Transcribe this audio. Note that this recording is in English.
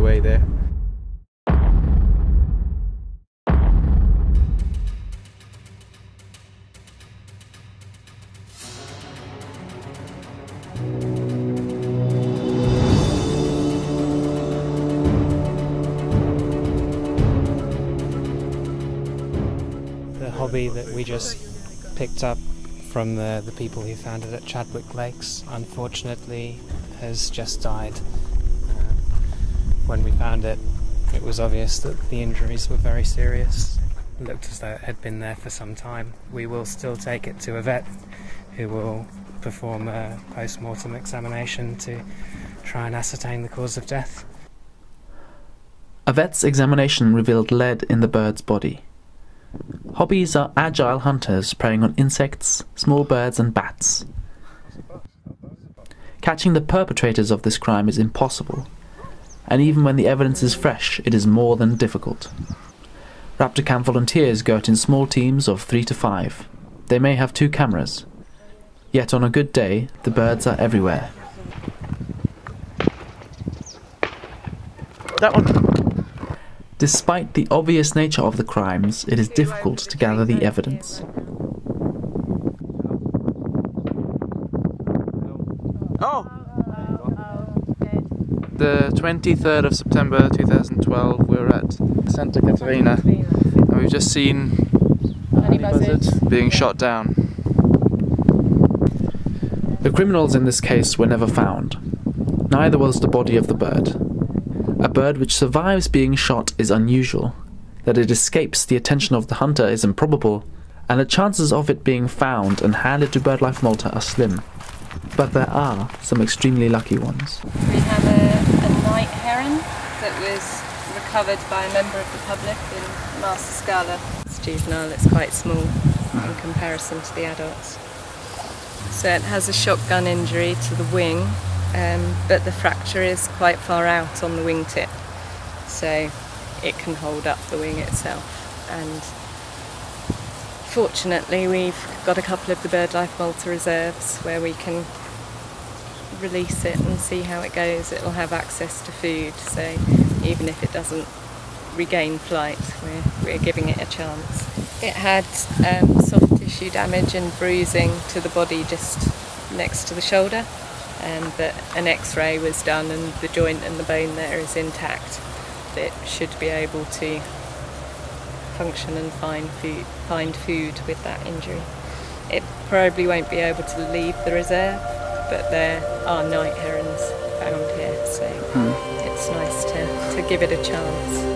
the way there. The hobby that we just picked up from the, the people who found it at Chadwick Lakes unfortunately has just died. When we found it, it was obvious that the injuries were very serious. It looked as though it had been there for some time. We will still take it to a vet who will perform a post mortem examination to try and ascertain the cause of death. A vet's examination revealed lead in the bird's body. Hobbies are agile hunters preying on insects, small birds, and bats. Catching the perpetrators of this crime is impossible, and even when the evidence is fresh, it is more than difficult. Raptor Camp volunteers go out in small teams of three to five. They may have two cameras. Yet on a good day, the birds are everywhere. That one. Despite the obvious nature of the crimes, it is difficult to gather the evidence. Oh! The 23rd of September 2012, we were at Santa Catarina and we've just seen honey buzzard being shot down. The criminals in this case were never found. Neither was the body of the bird. A bird which survives being shot is unusual. That it escapes the attention of the hunter is improbable, and the chances of it being found and handed to BirdLife Malta are slim. But there are some extremely lucky ones. We have a, a night heron that was recovered by a member of the public in Marsaskala. It's juvenile, it's quite small in comparison to the adults. So it has a shotgun injury to the wing, um, but the fracture is quite far out on the wingtip, so it can hold up the wing itself. And fortunately, we've got a couple of the BirdLife Malta reserves where we can release it and see how it goes. It'll have access to food, so even if it doesn't regain flight, we're, we're giving it a chance. It had um, soft tissue damage and bruising to the body just next to the shoulder, um, but an x-ray was done and the joint and the bone there is intact. It should be able to function and find food, find food with that injury. It probably won't be able to leave the reserve, but there are night herons found here, so hmm. it's nice to, to give it a chance.